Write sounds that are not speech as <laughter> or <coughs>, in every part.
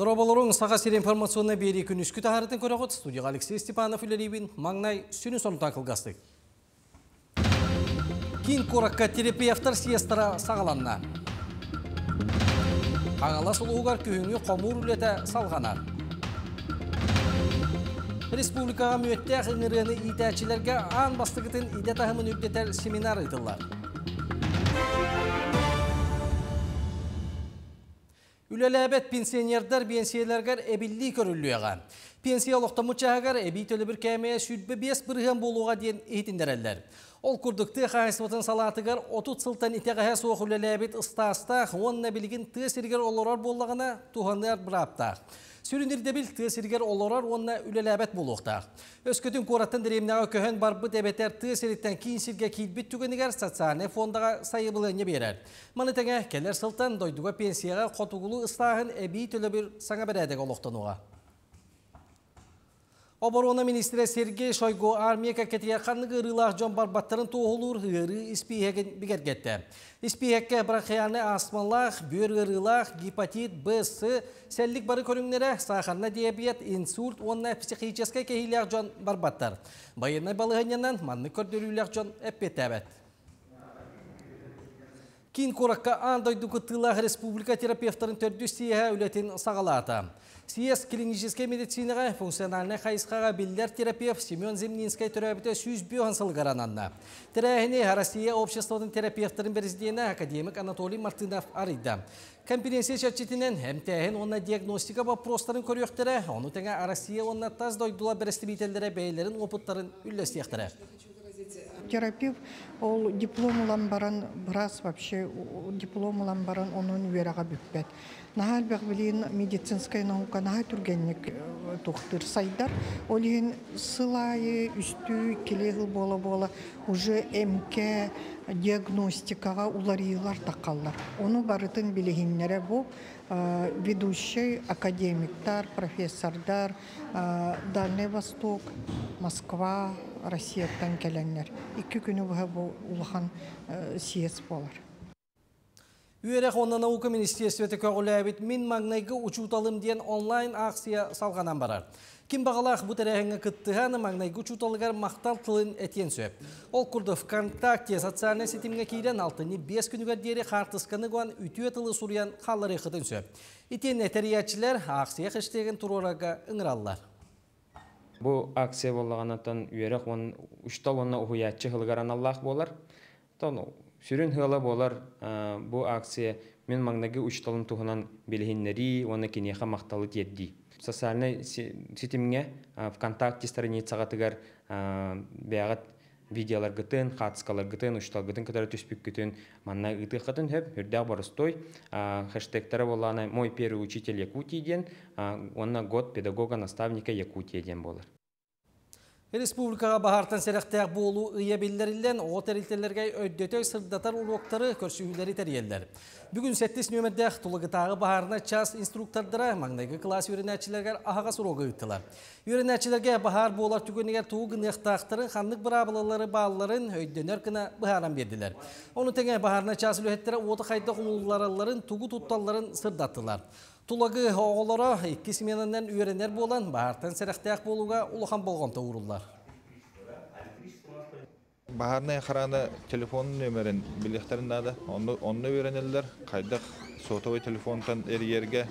Дроболорун саға сер информационна бері күн үскі тағарытын көріғыт. Студияға Алексей Степанов үлерейбін маңнай сүні сонытан қылғастық. Кин коракка терапевтар сиестара сағаланна. Аңала сұлуғар күйіңі қомур үлеті салғана. Республикаға мүйетті аңырыны итәчілерге аң бастығытын иде тахымын үрдетер семинар ұйтылар. Үлеләбет пенсионердар пенсияларгар эбилли көрүлүяга. Пенсия лоқтамучагар эби төлі бір кәмея сүрбі бес бірген болуға дейін ейтіндерелер. Ол күрдікті қайсыбытын салатыгар 30 сылтан итеғаға соқ үлеләбет ұста-ұста, онына білген тысергер олорар болағына туғандар бұраптақ. Сүріндерді біл тысергер олорар онына үлеләбет болуқтақ. Өскөтін қораттын діремнағы көхін бар бұд әбетер тысеріктен кейін сірге кейтбет түгенігер социальный фондаға сайыбылыны берер. Маны тәңе келер сылтан дойдуға пенсияға қотуғылы ұстағын әбей төлі бір саңа бірәдегі олықтануға. Оборона министрі Сергей Шойго армия кәкетия қанығы ұрылақ жон барбаттарын тоғылыр ғыры іспейхеген бігергетті. Іспейхекке бірақияны асмалақ, бөр ұрылақ, гепатит, Б.С. сәллік бары көріңнері сахарна диабет, инсульт, онна психическай кәхилек жон барбаттар. Байынай балығанянан манны көрдірілек жон әппетәбәт. Кин коракка андойду кытылах республика терапевтарын төрдү сия үлетін сағалата. Сиес клиническая медицинаға функциональный қайысқаға билдер терапевт Семен Земнинскай төрәбіті сүз бүйған сылғарананна. Тірәхіне Россия обществоның терапевтарын президиені академик Анатолий Мартынов арыйда. Конференция шәрчетінен әмтәхін онна диагностика вопростарын көріқтірі, оны тәңі Россия онна таз дойдула бірістібетелдері бәйлерін опыттарын үллестектірі. Терапевт ол диплом улан баран брас вообще диплом улан баран онун үерага бүкпет нахал билин медицинская наука наха түргенник тухтыр сайдар. Ол ен сылайы үстү келегил бола бола уже эмке диагностикага уларыйлар такаллар ону барытын билигиннере бу ведущий академиктар профессордар дальний восток москва Россияттан келеннер. Икі күні бұға бұл улахан сиес болар. Үйерек онна наука министерстветі көгілі мен маңнайғы учуталым ден онлайн акция салғанан барар. Ким бағалақ бұ тәрәхіңі күттіғаны маңнайғы учуталығар мақтал тылын әтен сөп. Ол күрді ВКонтакте социальный сетімге кейден алтыны 5 күнігер дері қартысқаны ғуан үтіе тылы сұриян қалары қытын сөп. Итен әтәриятчілер акция қыштеген тұрораға ыңыралылар. Бу акция боллаганатан үйерек он уштал онна ухуячы хылгаран Аллах болар. Тон сүрүн хыла болар бу акция мен маңнаги ушталын тухунан билхиннери, оны кинеха макталы тедди. Социальный сетимге ВКонтакте страницага тыгар бягат видеолар гытын, хатскалар гытын, уштал гытын кытары түспүк гытын, манна гыты хатын хөп, хүрдә барыстой, хэштегтары болана мой первый учитель Якутии ден, онна год педагога наставника Якутия ден болар. Республикаға бағартан сәріқтәк болу ұйя білдерілден оғыт әрілтелерге сырдатар ұлуқтары көрсүйілері тәрелдер. Бүгін сәттес нөмірдәқ тұлығытағы бағарына час инструктордыра маңнайғы класс үйренәтчілерге ағаға сұрағы ұйттылар. Үйренәтчілерге бағар болар түгенегер туғын еқтақтырын қанлық бір абылалары бағаларын өйдөнер кіна бағаран берділер. Оны тәңе бағарына час үлеттері оты қайда құлылараларын туғы тұтталарын сырдаттылар. Тулагы оғылары екі сменаннан үйренер болан бағартан сәріқтәк болуға ұлыған болғанта ұрылар. Бахарны хараны телефон билеттерин нада, onu onu öğrenirler. Kaydak sotовый телефонтан эрьерге.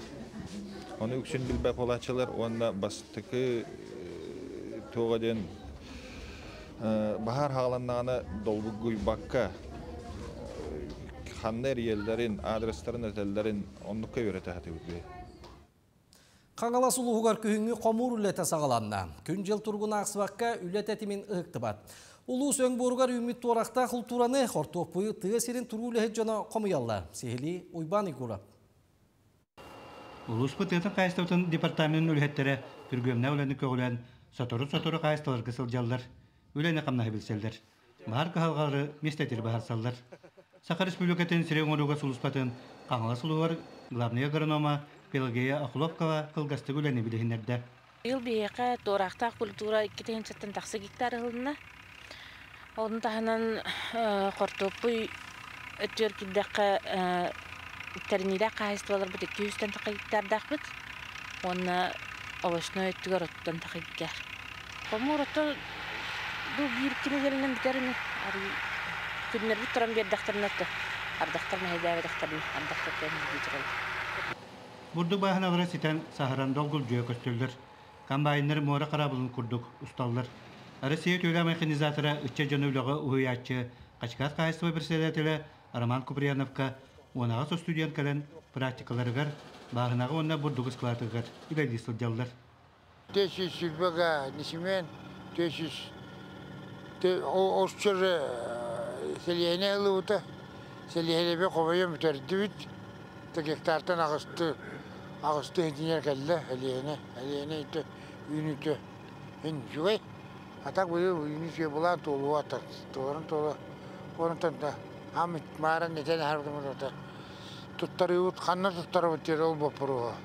Onu үксүн билбеп болачылар, онда бастыкы тоға ден бахар хагаланнаганы долбу гуйбакка ханнер елдерин, адрестерин, өтелдерин оннукка үйрете хаты үтбе. Қаңала сұлуғығар күйіңі қомур үлеті сағаланна. Күн жыл тұрғын ақсыбаққа үлет әтімен ұқты бат. Улус өң борғар үміт туарақта құлтураны қортуық бұйы тұғы серін тұру үлет жона қомыялла. Сехили ұйбаны көрі. Улус бұтыты қайыстаутын департаментін үлеттері түргөміне үлені көгілен сатыры-сатыры қайысталар кысыл жаллар, үлені қамнағы білселдер. Бағар қағалғары местетер бағар салдар. Саха Республикатын сирен оруга сулуспатын қаңла сулуар главный агронома Пелагея Ахловкова кылгасты гүләне билехинерде. Ил бияка торакта культура китен чаттан таксы гектар хылына. Onun tahanan qortopуй өттөр киддакка терниде кайыстылар бит 200 тан гектар дахбыт. Онна овощной өттүгөр оттон тахыггар. Комур отто бу бир битерми. Ари күннер бит туран бердактарына отто. Ардактар мехедәбе дактарын ардактар тәмиз битерел. Бурду баһаналара ситен сахаран долгул жөө көстөлдөр. Комбайнер мора карабылын курдук усталлар. Россия төлә механизаторы үтче жөнүлөгө уятчы Качкас кайсыбы председателе Роман Куприяновка онага со студенткален практикаларыгар баһынага онна бурдугус клатыгар. Тесис сülбага нисимен тесис те осчор селиене лута селиене бе ковайым тердибит те гектартан агысты агысты инженер келде селиене селиене ите үйнүтө ин жугай атак бу үйнүтө була толу атак торун толу онтон да амит маран нетен харбы мурата туттарыут ханна туттарыбыт жер ол бопуруга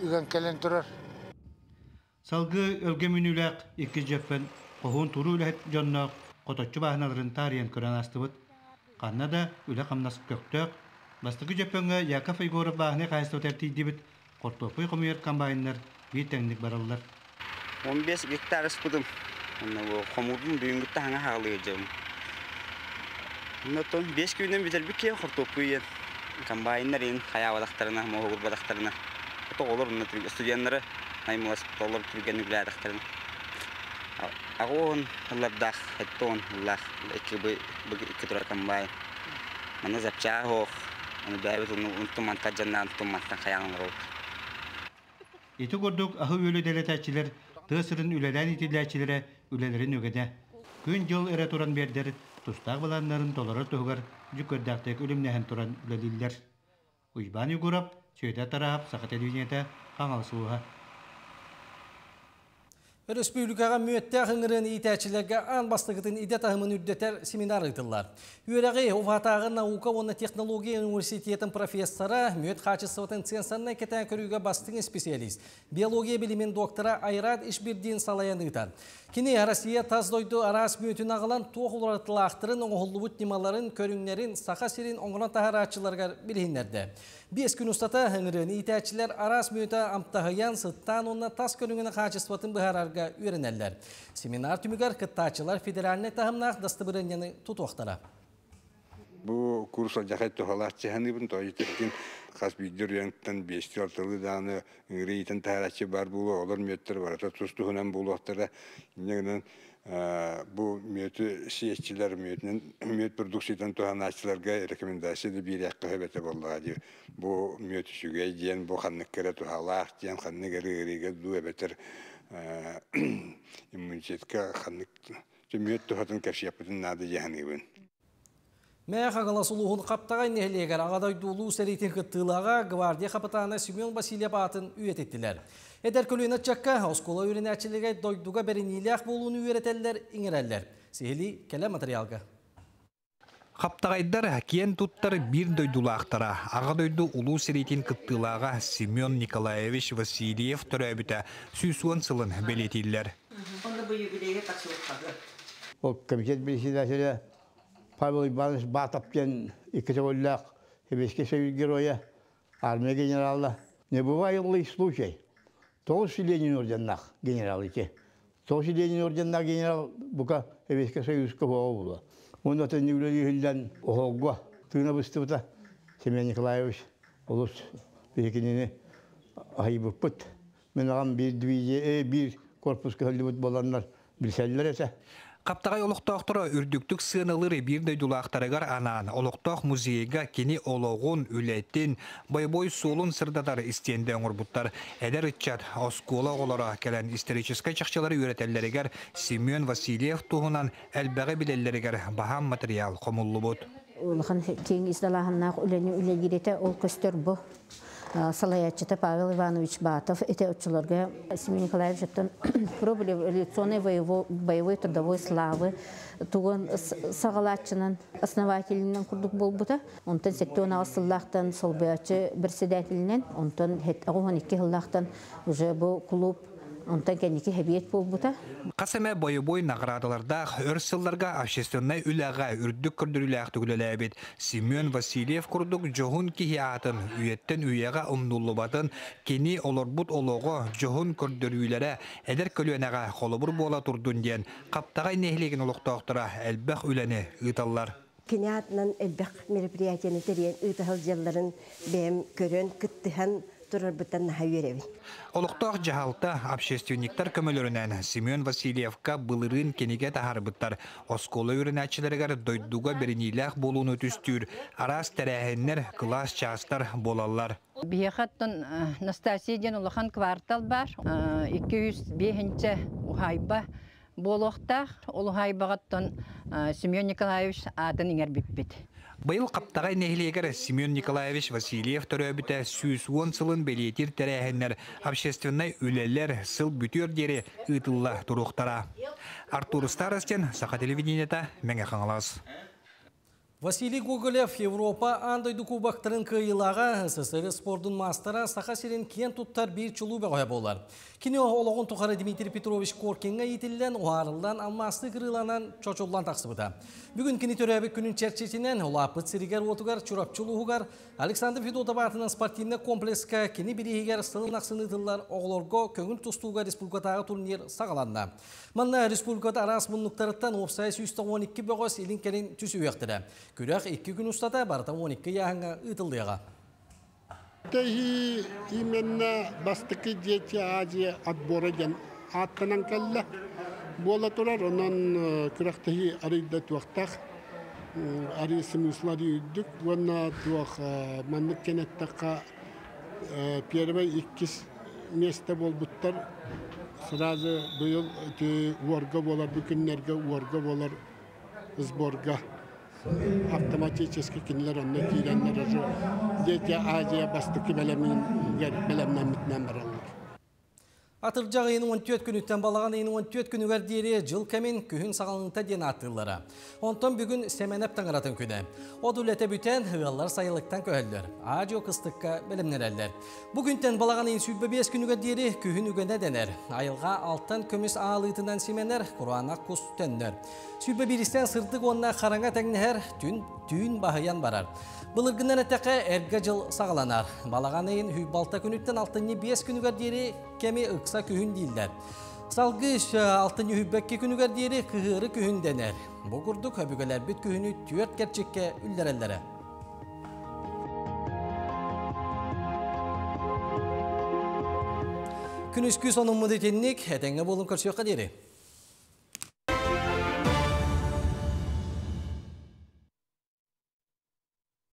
ыган келен турар. Салгы өлгө мүнүләк икки жеппен кохун туру үләт жоннок коточчу баһыналарын тариен көрән астыбыт. Канна да үлә камнас көктөк. Бастыгы жеппенге Яков Егоров баһыны кайсы терти дибит. Кортопой комуер комбайнер бир теңник бараллар. 15 гектар бу хомудун бүгүнгүтте хаңа хаалыгы жем. Нотон 5 күннен битер бике хортопуйен. Комбайнер ин хаябадактарына, могур бадактарына. Это олар уна студентлары наймалас доллар түрген. Агон лабдах хеттон лах эки бу эки тура комбайн. Мана запча хох. Аны бәбит уну унтуман каджаннан. Ити гордук ахы өлі дәлетәчілер тысырын үләдән итиләчілері үләлерін өгеде. Күн жыл эре туран бердер, тустақ баланларын толары тұғығар жүкөрдәқтек үлімнәһен туран үләлілер. Уйбан югурап, тарап, сақы телевизията қаңалсуға. Республикаға мүетті ғыңырын итәчілерге ан бастығытын иде тағымын үрдетер семинар ұйтылар. Үйерәғі Уфатағы наука оны технология университетін профессора мүет қачысыватын ценсанна кетен көріге бастың специалист. Биология білімен доктора Айрат Ишбирдин салаян ұйтар. Кіне Россия таз дойду арас мүетін ағылан тоғылыратылақтырын оңғылыбыт немаларын, көріңнерін, сақа серін оңғынан тахарачыларға білгендерді. Бес күн ұстата ғыңырын итәчілер арас мүеті амтағыян сыттан онна тас көріңіні қачысыватын бұхарарға үйренелер. Семинар түмігер кыттачылар федеральный тағымнақ дастыбырынені тұтуақтара. Бу курс жахат тохалат чеханыбын тойтердин хас бидюрянтан бести алтылы даны рейтен тарачы бар бу олар меттер бар та тустуһунан булуактара инегенен бу мөтү сиетчилер мөтүнен мөт продукциятан туханачыларга рекомендация да бир якка хөбөтө боллага ди бу мөтү сүгөй диен бу ханныккара тухалаах диен ханныгары ду эбетер иммунитетка ханнык мөт тухатын кашияпытын нады жаханыбын Мә қағала сұлуғын қаптағай нәхілегер ағадай дулу сәрейтін қыттылаға гвардия қапытағына Семен Василия батын үйет еттілер. Эдер көлуіне чакка оскола үйренәчілігі дойдуға бәрінейләқ болуын үйретелер, иңерәлер. Сехили кәлі материалға. Қаптағайдар кен туттар бир дойдулақтара. Аға дойду улу сәрейтін қыттылаға Семен Николаевич Васильев түрәбіті сүйсуан сылын белетейлер. Ол комитет председателя Павел Иванович Батовкен Екатеринбург, Советский Союз героя, армия генерала. Не бывает случай. Тоже Ленин орденнах генерал ите. Тоже Ленин орденнах генерал бука Советский Союз кого было. Он это не. Ты на выступта Семен Николаевич улус бекенене айбы пыт. Мен ағам bir движе, bir корпуска Холливуд боланlar bilseller ese. Қаптағай олықтақтыра үрдіктік сынылыры бір дөйдулақтарығар анан, олықтақ музейга кені олығын үлеттен бой-бой солын сырдадар істенді оңырбуттар. Әдер үтчат, оскола олара кәлін историческай чақчалары үйретелерігер Семен Васильев туғынан әлбәғі білелерігер бағам материал қомулы бұд. Салаятчыта Павел Иванович Батов, эти училорга Семен Николаевич, это <coughs> пробовали революционной боевой трудовой славы, туган сагалатчынан основательнен курдук болбута, онтан сектон асыллахтан солбаячы председателинен, онтан хет икки хыллахтан уже бу клуб Онтан кенники хебиет болбута. Қасаме бойы-бой наградаларда өрсылларга общественный үләға үрдік күрдіріләқ түгілеләбет. Семен Васильев күрдік жоғын кихи атын, үйеттен үйеға ұмнулыбатын, кені олорбут олығы жоғын күрдірілері әдір көлуенеға қолыбыр бола тұрдын ден, қаптағай нехлеген олықтақтыра әлбәқ үләні ұйталар. Кинятнан элбек мероприятияны терен ытахыл жалларын бэм көрөн кыттыхан турар бытан хайвереби. Олықтақ жағалта общественниктар көмөлөрүнен Семен Васильевка былырын кенеге тахарбыттар. Осколы үрінәтчілергер дойдуға берінейләқ болуын өтістүр. Арас тәрәхеннер класс частар болалар. Бияхаттан Настасия ден улахан квартал бар. 205-нче ухайба болуқтақ. Улухайбағаттан Семен Николаевич атын иңер биппет. Быйыл қаптағай нәхилегер Семен Николаевич Васильев төрөбіті сүйіс он сылын белетир тәрәхеннер общественный үлелер сыл бүтер дері ұтылла тұруқтара. Артур Старостен, Сақа телевидениета, мәңе қаңылас. Василий Гоголев Европа андойду кубактарын кыйылаға СССР спордун мастера саха сирен кен туттар бир чулу бәғая болар. Кине ологон тухары Дмитрий Петрович Коркинга итилен уарылдан алмасты кырыланан чочуллан тақсыбыта. Бүгін кини төрәбі күнін черчетінен олапыт сиригер отугар чурапчулугар Александр Федотов атынан спортивный комплекска кини бирихигер сылын ақсыны тыллар оғлорго көңіл тустуға республикатағы турнир сағаланна. Манна республиката арас мұнлықтарыттан опсай 112 бөғос илин келин түсі үйектірі. Күрәк 2 күн ұстата барта 12 яғыңа ұтылдыға. Тәхи именно бастықы дети Азия отбора ген аттанан кәлі. Бола турар, онан күрәқтәхи арыйда туақтақ. Арый смыслары үйдік. Онна туақ маннық кенеттаққа первый иккис место бол бұттар. Сразу бұйыл уорга болар, бүкінлерге уорга болар сборга. автоматически кинилер онно кииреннер ожо дети Азия бастыки белемин белемнен митнен баралар. Атыржағы ені 14 күніттен балаған ені 14 күні вәрдері жыл кәмен күхін сағалыңта ден атылары. Онтан бүгін семенеп таңыратын күні. Одулеті бүтен ғылар сайылықтан көхілдер. Ажо қыстыққа білімнер әлдер. Бүгінтен балаған ені сүйбі 5 күні вәрдері күхін үгіне денер. Айылға алттан көміс ағылытынан семенер, құруана құс төннер. Сүйбі бірістен сырдық онына қараңа тәңнер түн түйін бағыян барар. Бұлыргынан әтәқі әргі жыл сағаланар. Балаған айын хүйбалта күніттен 6-5 күнігер дері кәме ұқса күхін дейілдер. Салғыш 6 хүйбәкке күнігер дері күхірі күхін денер. Бұл күрдік өбігілер бүт күхіні түйет кәрчекке үлдерелері. Күніскү соның мұды теннік, әтәңі болын көрсеуққа дері.